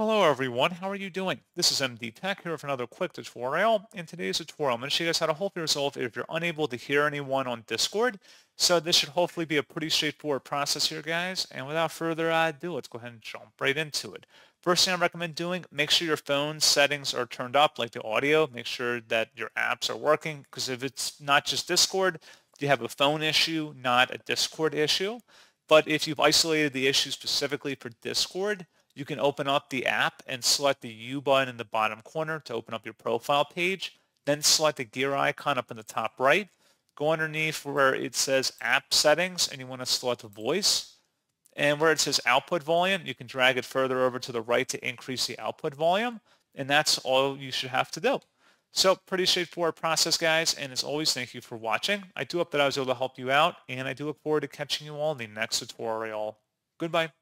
Hello everyone, how are you doing? This is MD Tech here with another quick tutorial. In today's tutorial, I'm going to show you guys how to hopefully resolve if you're unable to hear anyone on Discord. So this should hopefully be a pretty straightforward process here, guys. And without further ado, let's go ahead and jump right into it. First thing I recommend doing, make sure your phone settings are turned up, like the audio. Make sure that your apps are working, because if it's not just Discord, you have a phone issue, not a Discord issue. But if you've isolated the issue specifically for Discord, you can open up the app and select the You button in the bottom corner to open up your profile page. Then select the gear icon up in the top right. Go underneath where it says app settings and you want to select voice. And where it says output volume, you can drag it further over to the right to increase the output volume. And that's all you should have to do. So pretty straightforward process, guys. And as always, thank you for watching. I do hope that I was able to help you out. And I do look forward to catching you all in the next tutorial. Goodbye.